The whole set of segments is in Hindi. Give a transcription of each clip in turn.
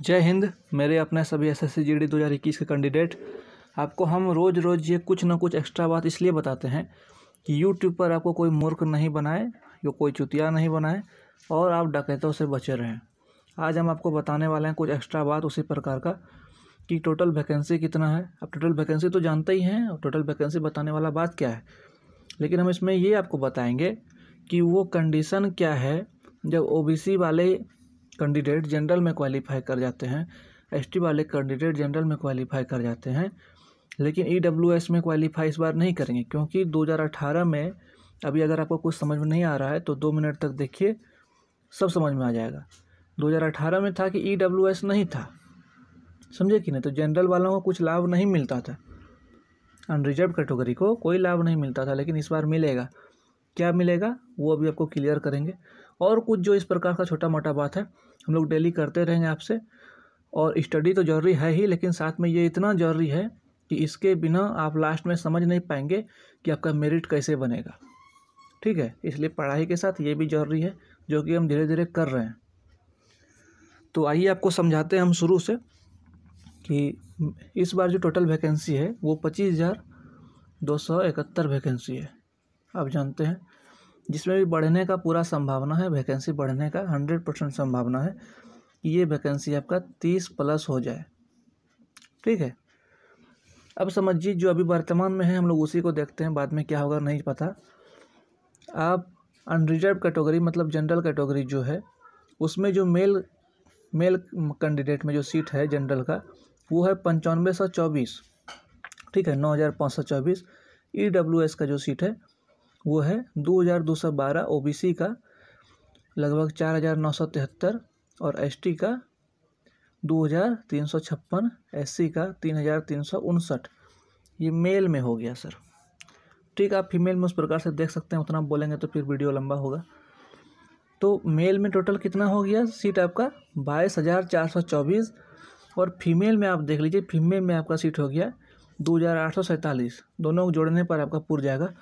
जय हिंद, मेरे अपने सभी S S C G D दो हज़ार इक्कीस के कैंडिडेट आपको हम रोज़ रोज़ ये कुछ ना कुछ एक्स्ट्रा बात इसलिए बताते हैं कि यूट्यूब पर आपको कोई मूर्ख नहीं बनाए, या कोई चुतिया नहीं बनाए, और आप डकैतों से बचे रहें। आज हम आपको बताने वाले हैं कुछ एक्स्ट्रा बात उसी प्रकार का कि टोटल वैकेंसी कितना है। अब टोटल वैकेंसी तो जानते ही हैं, और टोटल वैकेंसी बताने वाला बात क्या है। लेकिन हम इसमें ये आपको बताएँगे कि वो कंडीशन क्या है, जब ओबीसी वाले कैंडिडेट जनरल में क्वालिफाई कर जाते हैं। एसटी वाले कैंडिडेट जनरल में क्वालिफाई कर जाते हैं। लेकिन ई e में क्वालिफाई इस बार नहीं करेंगे, क्योंकि 2018 में अभी अगर आपको कुछ समझ में नहीं आ रहा है तो दो मिनट तक देखिए, सब समझ में आ जाएगा। 2018 में था कि ई e नहीं था। समझे कि नहीं? तो जनरल वालों को कुछ लाभ नहीं मिलता था। अनरिजर्व कैटेगरी को कोई लाभ नहीं मिलता था, लेकिन इस बार मिलेगा। क्या मिलेगा, वो अभी आपको क्लियर करेंगे। और कुछ जो इस प्रकार का छोटा मोटा बात है, हम लोग डेली करते रहेंगे आपसे। और स्टडी तो ज़रूरी है ही, लेकिन साथ में ये इतना ज़रूरी है कि इसके बिना आप लास्ट में समझ नहीं पाएँगे कि आपका मेरिट कैसे बनेगा। ठीक है? इसलिए पढ़ाई के साथ ये भी ज़रूरी है, जो कि हम धीरे धीरे कर रहे हैं। तो आइए आपको समझाते हैं हम शुरू से कि इस बार जो टोटल वैकेंसी है, वो पच्चीस हज़ार दो सौ इकहत्तर वैकेंसी है। आप जानते हैं। जिसमें भी बढ़ने का पूरा संभावना है वैकेंसी बढ़ने का हंड्रेड परसेंट संभावना है कि ये वैकेंसी आपका तीस प्लस हो जाए। ठीक है? अब समझिए, जो अभी वर्तमान में है, हम लोग उसी को देखते हैं। बाद में क्या होगा, नहीं पता। आप अनरिजर्व कैटेगरी मतलब जनरल कैटेगरी जो है, उसमें जो मेल मेल कैंडिडेट में जो सीट है जनरल का, वो है पंचानवे सौ चौबीस। ठीक है? नौ हज़ार पाँच सौ चौबीस। ई डब्ल्यू एस का जो सीट है वो है दो हज़ार दो सौ बारह ओ बी सी का, लगभग चार हज़ार नौ सौ तिहत्तर और एस टी का दो हज़ार तीन सौ छप्पन एस सी का तीन हज़ार तीन सौ उनसठ। ये मेल में हो गया, सर। ठीक, आप फीमेल में उस प्रकार से देख सकते हैं, उतना बोलेंगे तो फिर वीडियो लंबा होगा। तो मेल में टोटल कितना हो गया? सीट आपका बाईस हज़ार चार सौ चौबीस और फीमेल में आप देख लीजिए, फीमेल में आपका सीट हो गया दो हज़ार आठ सौ सैंतालीस। दोनों को जोड़ने पर आपका पुर जाएगा।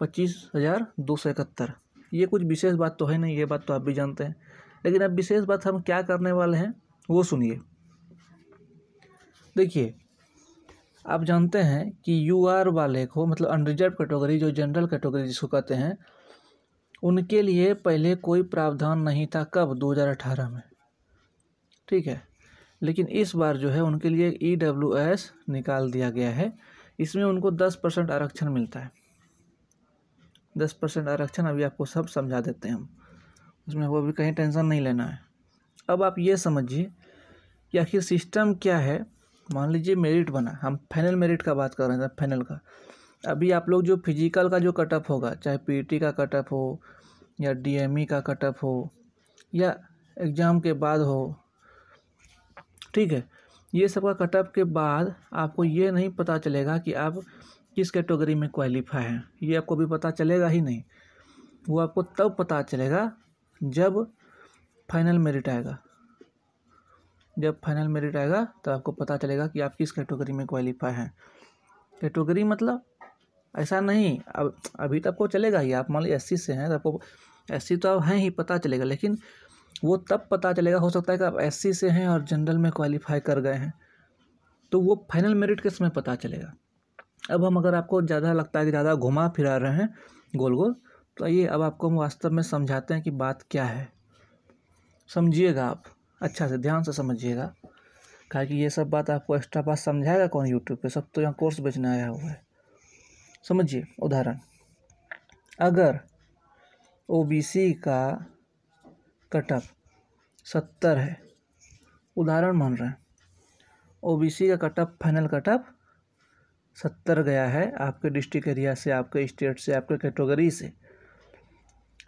पच्चीस हज़ार दो सौ इकहत्तर। ये कुछ विशेष बात तो है नहीं, ये बात तो आप भी जानते हैं। लेकिन अब विशेष बात हम क्या करने वाले हैं, वो सुनिए। देखिए, आप जानते हैं कि यू आर वाले को मतलब अनरिजर्व कैटेगरी जो जनरल कैटेगरी जिसको कहते हैं, उनके लिए पहले कोई प्रावधान नहीं था कब? 2018 में। ठीक है? लेकिन इस बार जो है, उनके लिए ई डब्ल्यू एस निकाल दिया गया है। इसमें उनको दस परसेंट आरक्षण मिलता है। दस परसेंट आरक्षण अभी आपको सब समझा देते हैं हम। उसमें वो भी कहीं टेंशन नहीं लेना है। अब आप ये समझिए कि आखिर सिस्टम क्या है। मान लीजिए मेरिट बना, हम फाइनल मेरिट का बात कर रहे हैं फाइनल का। अभी आप लोग जो फ़िज़िकल का जो कटअप होगा, चाहे पीटी का कटअप हो, या डीएमई का कटअप हो, या एग्ज़ाम के बाद हो, ठीक है, ये सब का कटअप के बाद आपको ये नहीं पता चलेगा कि आप किस कैटेगरी में क्वालिफाई है, ये आपको भी पता चलेगा ही नहीं। वो आपको तब पता चलेगा जब फाइनल मेरिट आएगा। जब फाइनल मेरिट आएगा तो आपको पता चलेगा कि आप किस कैटेगरी में क्वालिफाई हैं। कैटेगरी मतलब ऐसा नहीं, अब, अभी तो आपको चलेगा ही। आप मान लीजिए एस से हैं तो आपको, एससी तो आप हैं ही, पता चलेगा। लेकिन वो तब पता चलेगा, हो सकता है कि आप एससी से हैं और जनरल में क्वालिफाई कर गए हैं। तो वो फाइनल मेरिट के समय पता चलेगा? अब हम अगर आपको ज़्यादा लगता है कि ज़्यादा घुमा फिरा रहे हैं गोल गोल तो आइए अब आपको हम वास्तव में समझाते हैं कि बात क्या है। समझिएगा आप अच्छा से ध्यान से समझिएगा। कहा कि ये सब बात आपको एक्स्ट्रा पास समझाएगा कौन यूट्यूब पे? सब तो यहाँ कोर्स बेचने आया हुआ है। समझिए, उदाहरण। अगर ओबीसी का कटअप सत्तर है, उदाहरण मान रहे हैं। ओबीसी का कटअप फाइनल कटअप सत्तर गया है आपके डिस्ट्रिक्ट एरिया से, आपके स्टेट से, आपके कैटेगरी से।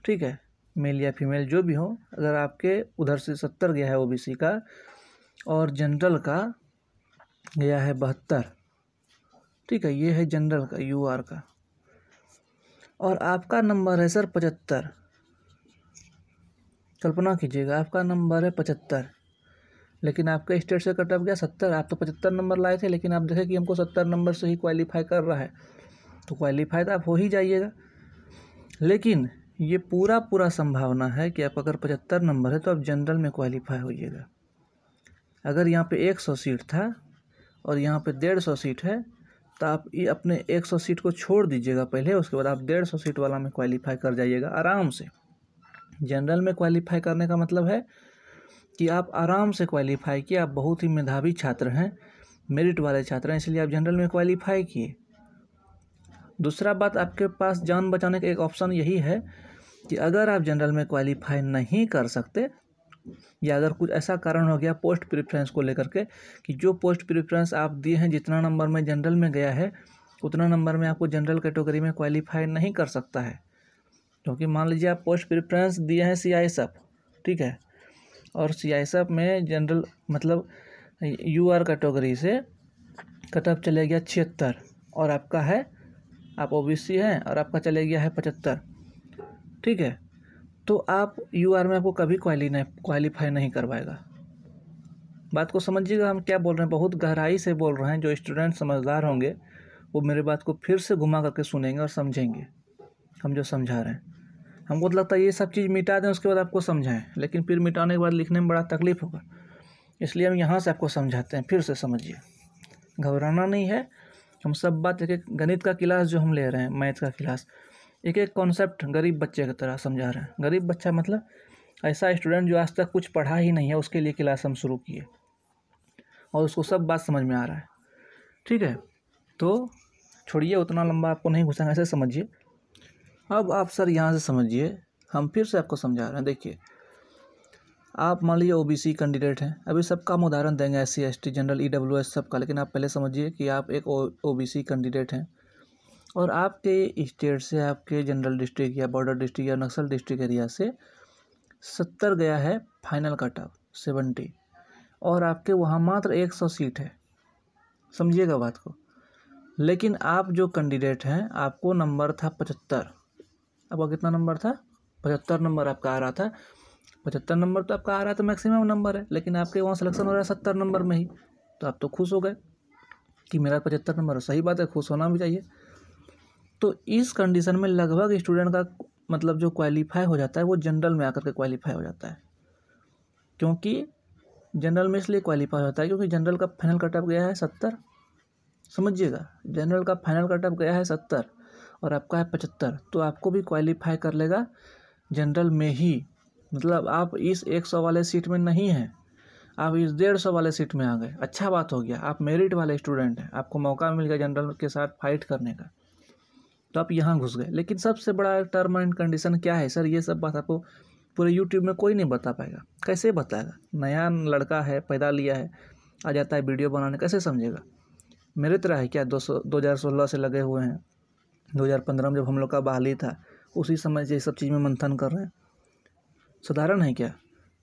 ठीक है, मेल या फीमेल जो भी हो, अगर आपके उधर से सत्तर गया है ओबीसी का और जनरल का गया है बहत्तर, ठीक है, ये है जनरल का यूआर का। और आपका नंबर है सर पचहत्तर। कल्पना कीजिएगा, आपका नंबर है पचहत्तर। लेकिन आपका स्टेट से कट ऑफ़ गया, सत्तर, आप तो पचहत्तर नंबर लाए थे, लेकिन आप देखें कि हमको सत्तर नंबर से ही क्वालिफाई कर रहा है। तो क्वालिफाई तो आप हो ही जाइएगा। लेकिन ये पूरा पूरा संभावना है कि आप अगर पचहत्तर नंबर है तो आप जनरल में क्वालिफाई होइएगा। अगर यहाँ पे एक सौ सीट था और यहाँ पे डेढ़ सौ सीट है तो आप ये अपने एक सौ सीट को छोड़ दीजिएगा पहले, उसके बाद आप डेढ़ सौ सीट वाला में क्वालिफाई कर जाइएगा आराम से। जनरल में क्वालिफाई करने का मतलब है कि आप आराम से क्वालिफाई किए। आप बहुत ही मेधावी छात्र हैं मेरिट वाले छात्र हैं, इसलिए आप जनरल में क्वालिफाई किए। दूसरा बात, आपके पास जान बचाने का एक ऑप्शन यही है कि अगर आप जनरल में क्वालिफाई नहीं कर सकते, या अगर कुछ ऐसा कारण हो गया पोस्ट प्रेफरेंस को लेकर के कि जो पोस्ट प्रेफरेंस आप दिए हैं, जितना नंबर में जनरल में गया है, उतना नंबर में आपको जनरल कैटेगरी में क्वालिफाई नहीं कर सकता है। क्योंकि मान लीजिए आप पोस्ट प्रेफरेंस दिए हैं सी आई ठीक है? और सी में जनरल मतलब यू आर कैटेगरी से कटअप चले गया छिहत्तर और आपका है, आप ओ बी सी हैं और आपका चले गया है पचहत्तर। ठीक है? तो आप यू आर में आपको कभी क्वाली नहीं क्वालिफाई नहीं करवाएगा। बात को समझिएगा, हम क्या बोल रहे हैं? बहुत गहराई से बोल रहे हैं। जो स्टूडेंट समझदार होंगे, वो मेरे बात को फिर से घुमा करके सुनेंगे और समझेंगे। हम जो समझा रहे हैं। हमको तो लगता है ये सब चीज़ मिटा दें, उसके बाद आपको समझाएँ। लेकिन फिर मिटाने के बाद लिखने में बड़ा तकलीफ़ होगा। इसलिए हम यहाँ से आपको समझाते हैं, फिर से समझिए। घबराना नहीं है। हम सब बात, एक एक गणित का क्लास जो हम ले रहे हैं, मैथ का क्लास, एक एक कॉन्सेप्ट गरीब बच्चे की तरह समझा रहे हैं। गरीब बच्चा मतलब ऐसा स्टूडेंट जो आज तक कुछ पढ़ा ही नहीं है, उसके लिए क्लास हम शुरू किए। और उसको सब बात समझ में आ रहा है। ठीक है? तो छोड़िए, उतना लंबा आपको नहीं घुसाएँगे ऐसे समझिए। अब आप सर यहाँ से समझिए, हम फिर से आपको समझा रहे हैं। देखिए, आप मान लीजिए ओबीसी कैंडिडेट हैं। अभी सबका हम उदाहरण देंगे S C S T general E W S सबका लेकिन आप पहले समझिए कि आप एक ओ बी सी कैंडिडेट हैं। और आपके स्टेट से, आपके जनरल डिस्ट्रिक्ट या बॉर्डर डिस्ट्रिक्ट या नक्सल डिस्ट्रिक्ट एरिया से सत्तर गया है फाइनल कट ऑफ़ सेवेंटी और आपके वहाँ मात्र एक सौ सीट है। समझिएगा बात को। लेकिन आप जो कैंडिडेट हैं, आपको नंबर था पचहत्तर। आपका कितना नंबर था? पचहत्तर नंबर आपका आ रहा था। पचहत्तर नंबर तो आपका आ रहा तो मैक्सिमम नंबर है, लेकिन आपके वहाँ सिलेक्शन हो रहा है सत्तर नंबर में ही। तो आप तो खुश हो गए कि मेरा पचहत्तर नंबर सही बात है, खुश होना भी चाहिए। तो इस कंडीशन में लगभग स्टूडेंट का मतलब जो क्वालिफाई हो जाता है, वो जनरल में आकर के क्वालिफाई हो जाता है। क्योंकि जनरल में इसलिए क्वालिफाई होता है क्योंकि जनरल का फाइनल कटअप गया है सत्तर। समझिएगा जनरल का फाइनल कटअप गया है सत्तर। और आपका है पचहत्तर तो आपको भी क्वालिफाई कर लेगा जनरल में ही। मतलब आप इस एक सौ वाले सीट में नहीं हैं, आप इस डेढ़ सौ वाले सीट में आ गए। अच्छा बात हो गया, आप मेरिट वाले स्टूडेंट हैं, आपको मौका मिल गया जनरल के साथ फाइट करने का। तो आप यहाँ घुस गए। लेकिन सबसे बड़ा टर्म एंड कंडीशन क्या है? सर, ये सब बात आपको पूरे यूट्यूब में कोई नहीं बता पाएगा। कैसे बताएगा? नया लड़का है, पैदा लिया है, आ जाता है वीडियो बनाने, कैसे समझेगा? मेरे तरह है क्या? दो सौ, दो हज़ार सोलह से लगे हुए हैं। दो हज़ार पंद्रह में जब हम लोग का बहाली था, उसी समय से ये सब चीज़ में मंथन कर रहे हैं। साधारण है क्या?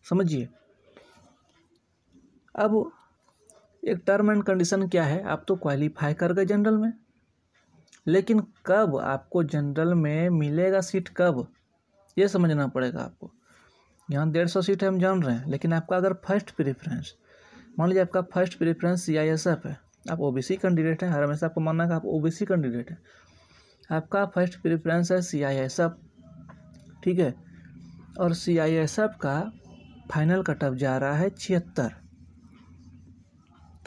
समझिए। अब एक टर्म एंड कंडीशन क्या है? आप तो क्वालिफाई कर गए जनरल में। लेकिन कब आपको जनरल में मिलेगा सीट कब? ये समझना पड़ेगा आपको। यहाँ डेढ़ सौ सीट हम जान रहे हैं। लेकिन आपका अगर फ़र्स्ट प्रेफरेंस मान लीजिए आपका फ़र्स्ट प्रेफरेंस सी है। आप ओ बी सी कैंडिडेट हैं, हर हमेशा आपको मानना है कि आप ओ बी सी कैंडिडेट हैं। आपका फ़र्स्ट प्रेफरेंस है सी आई एस एफ़ ठीक है? और सी आई एस एफ़ का फाइनल कटअप जा रहा है छिहत्तर।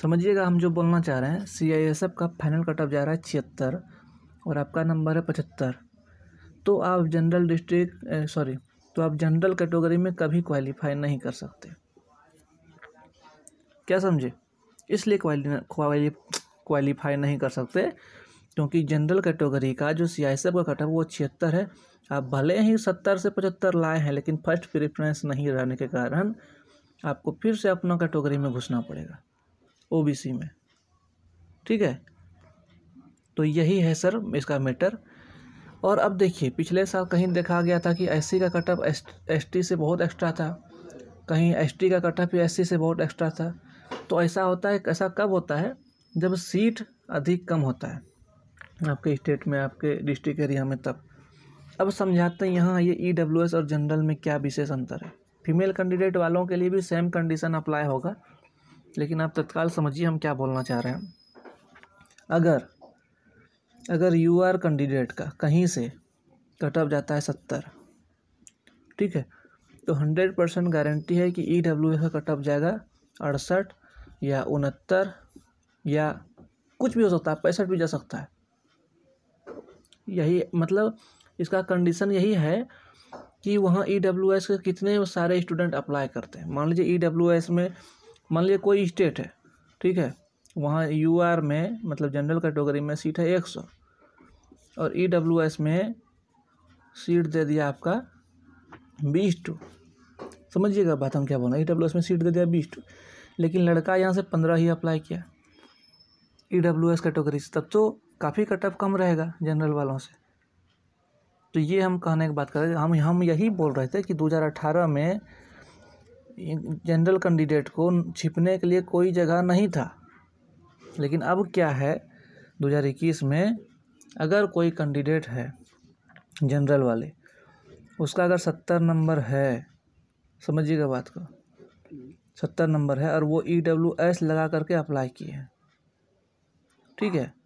समझिएगा, हम जो बोलना चाह रहे हैं सी आई एस एफ़ का फाइनल कटअप जा रहा है छिहत्तर और आपका नंबर है पचहत्तर। तो आप जनरल डिस्ट्रिक्ट सॉरी तो आप जनरल कैटेगरी में कभी क्वालिफाई नहीं कर सकते। क्या समझे? इसलिए क्वाली क्वालिफाई नहीं कर सकते। क्योंकि जनरल कैटेगरी का जो सी आई एस का कटअप वो छिहत्तर है। आप भले ही सत्तर से पचहत्तर लाए हैं, लेकिन फ़र्स्ट प्रेफरेंस नहीं रहने के कारण आपको फिर से अपना कैटेगरी में घुसना पड़ेगा ओबीसी में। ठीक है? तो यही है सर इसका मैटर और अब देखिए, पिछले साल कहीं देखा गया था कि एस का कटअप एस टी से बहुत एक्स्ट्रा था। कहीं एसटी का कटअप एस सी से बहुत एक्स्ट्रा था। तो ऐसा होता है, ऐसा कब होता है? जब सीट अधिक कम होता है। आपके स्टेट में, आपके डिस्ट्रिक्ट एरिया में तब। अब समझाते हैं यहाँ ये ई डब्ल्यू एस और जनरल में क्या विशेष अंतर है। फीमेल कैंडिडेट वालों के लिए भी सेम कंडीशन अप्लाई होगा, लेकिन आप तत्काल समझिए हम क्या बोलना चाह रहे हैं। अगर अगर यू आर कैंडिडेट का कहीं से कटअप जाता है सत्तर, ठीक है तो हंड्रेड परसेंट गारंटी है कि ई डब्ल्यू एस का कटअप जाएगा अड़सठ या उनहत्तर या कुछ भी हो सकता है, पैंसठ भी जा सकता है। यही मतलब इसका कंडीशन यही है कि वहाँ ई डब्ल्यू एस के कितने सारे स्टूडेंट अप्लाई करते हैं। मान लीजिए ई डब्ल्यू एस में, मान लीजिए कोई स्टेट है, ठीक है? वहाँ यू आर में मतलब जनरल कैटेगरी में सीट है एक सौ। और ई डब्ल्यू एस में सीट दे दिया आपका बीस टू। समझिएगा बात हम क्या बोल रहे हैं? ई डब्ल्यू एस में सीट दे दिया बीस टू। लेकिन लड़का यहाँ से पंद्रह ही अप्लाई किया। ई डब्ल्यू एस कैटेगरी से तब तो काफ़ी कटअप कम रहेगा जनरल वालों से। तो ये हम कहने की बात कर रहे थे हम हम यही बोल रहे थे कि 2018 में जनरल कैंडिडेट को छिपने के लिए कोई जगह नहीं था। लेकिन अब क्या है 2021 में अगर कोई कैंडिडेट है जनरल वाले, उसका अगर सत्तर नंबर है, समझिएगा बात को, सत्तर नंबर है और वो ई डब्ल्यू एस लगा करके अप्लाई किए हैं। ठीक है?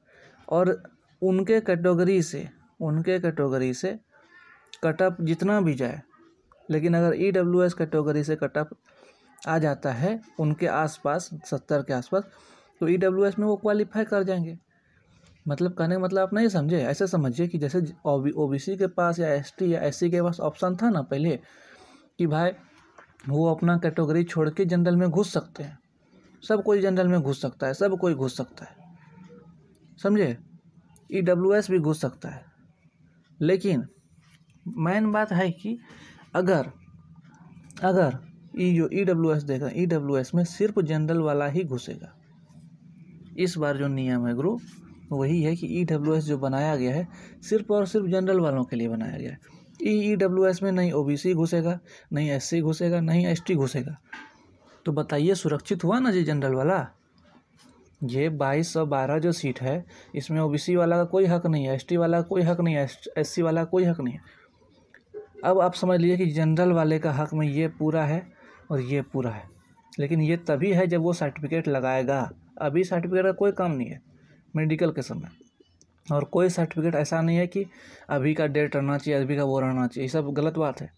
और उनके कैटेगरी से, उनके कैटेगरी से कटअप जितना भी जाए, लेकिन अगर ई डब्ल्यू एस कैटेगरी से कटअप आ जाता है, उनके आसपास, सत्तर के आसपास तो ई डब्ल्यू एस में वो क्वालिफाई कर जाएँगे। मतलब कहने का मतलब आप नहीं समझे? ऐसे समझिए कि जैसे ओ बी सी के पास या एस टी या एस सी के पास ऑप्शन था ना पहले, कि भाई वो अपना कैटेगरी छोड़ के जनरल में घुस सकते हैं। सब कोई जनरल में घुस सकता है, सब कोई घुस सकता है। समझे? ई डब्ल्यू एस भी घुस सकता है। लेकिन मेन बात है कि अगर अगर ई जो ई डब्ल्यू एस हैं ई डब्ल्यू एस में सिर्फ़ जनरल वाला ही घुसेगा। इस बार जो नियम है गुरु वही है कि ई डब्ल्यू एस जो बनाया गया है, सिर्फ़ और सिर्फ़ जनरल वालों के लिए बनाया गया है। ई ई डब्ल्यू एस में नहीं ओ बी सी घुसेगा, नहीं एस सी घुसेगा, नहीं एस टी घुसेगा। तो बताइए, सुरक्षित हुआ ना जी जनरल वाला? ये बाईस सौ बारह जो सीट है, इसमें ओबीसी वाला का कोई हक नहीं है, एसटी वाला का कोई हक नहीं है एससी वाला का कोई हक नहीं है। अब आप समझ लीजिए कि जनरल वाले का हक में ये पूरा है और ये पूरा है। लेकिन ये तभी है जब वो सर्टिफिकेट लगाएगा। अभी सर्टिफिकेट का कोई काम नहीं है, मेडिकल के समय। और कोई सर्टिफिकेट ऐसा नहीं है कि अभी का डेट रहना चाहिए, अभी का वो रहना चाहिए। ये सब गलत बात है।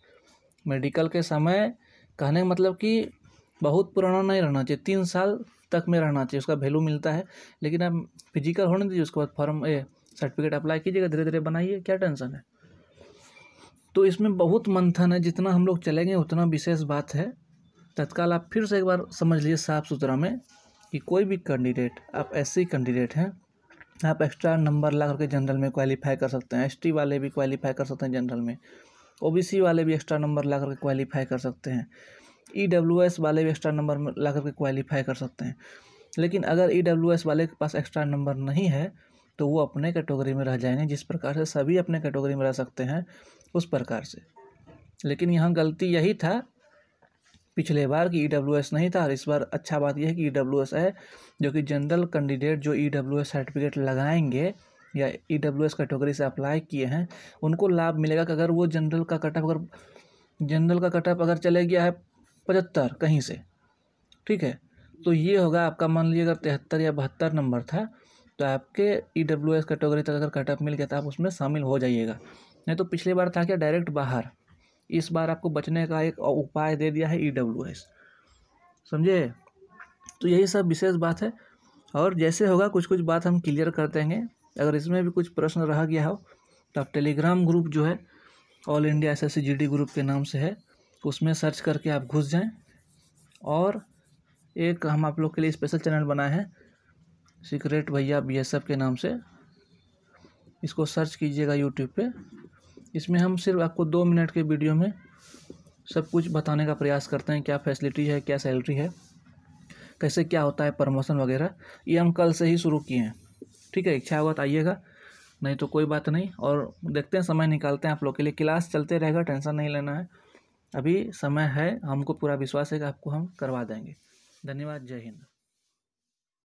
मेडिकल के समय कहने का मतलब कि बहुत पुराना नहीं रहना चाहिए। तीन साल तक में रहना चाहिए, उसका वैल्यू मिलता है। लेकिन आप फ़िज़िकल होने दीजिए, उसके बाद फॉर्म ए सर्टिफिकेट अप्लाई कीजिएगा धीरे धीरे बनाइए, क्या टेंशन है? तो इसमें बहुत मंथन है, जितना हम लोग चलेंगे, उतना विशेष बात है। तत्काल आप फिर से एक बार समझ लीजिए साफ़ सुथरा में कि कोई भी कैंडिडेट आप ऐसे कैंडिडेट हैं, आप एक्स्ट्रा नंबर ला करके जनरल में क्वालिफाई कर सकते हैं एसटी वाले भी क्वालिफाई कर सकते हैं जनरल में ओबीसी वाले भी एक्स्ट्रा नंबर ला करके क्वालिफाई कर सकते हैं। ई डब्ल्यू एस वाले भी एक्स्ट्रा नंबर ला करके क्वालिफाई कर सकते हैं। लेकिन अगर ई डब्ल्यू एस वाले के पास एक्स्ट्रा नंबर नहीं है तो वो अपने कैटेगरी में रह जाएँगे, जिस प्रकार से सभी अपने कैटेगरी में रह सकते हैं, उस प्रकार से। लेकिन यहाँ गलती यही था, पिछले बार की ई डब्ल्यू एस नहीं था, और इस बार अच्छा बात यह है कि ई डब्ल्यू एस है, जो कि जनरल कैंडिडेट जो ई डब्ल्यू एस सर्टिफिकेट लगाएँगे, या ई डब्ल्यू एस कैटेगरी से अप्लाई किए हैं, उनको लाभ मिलेगा कि अगर वो जनरल का कटअप अगर जनरल का कटअप अगर चले गया है पचहत्तर, कहीं से। ठीक है? तो ये होगा आपका, मान लीजिए अगर तिहत्तर या बहत्तर नंबर था तो आपके ई डब्ल्यू एस कैटेगरी तक अगर कटअप मिल गया तो आप उसमें शामिल हो जाइएगा। नहीं तो पिछली बार था क्या डायरेक्ट बाहर? इस बार आपको बचने का एक उपाय दे दिया है ई डब्ल्यू एस समझे? तो यही सब विशेष बात है। और जैसे होगा कुछ कुछ बात हम क्लियर कर देंगे। अगर इसमें भी कुछ प्रश्न रह गया हो तो आप टेलीग्राम ग्रुप जो है all India S S group के नाम से है। उसमें सर्च करके आप घुस जाएँ और एक हम आप लोग के लिए स्पेशल चैनल बनाए हैं सीक्रेट भैया बी एस एफ़ के नाम से। इसको सर्च कीजिएगा यूट्यूब पे। इसमें हम सिर्फ़ आपको दो मिनट के वीडियो में सब कुछ बताने का प्रयास करते हैं, क्या फैसिलिटी है, क्या सैलरी है, कैसे क्या होता है प्रमोशन वगैरह। ये हम कल से ही शुरू किए हैं। ठीक है, इच्छा होगा तो आइएगा, नहीं तो कोई बात नहीं। और देखते हैं, समय निकालते हैं आप लोग के लिए। क्लास चलते रहेगा, टेंशन नहीं लेना है। अभी समय है, हमको पूरा विश्वास है कि आपको हम करवा देंगे। धन्यवाद, जय हिंद।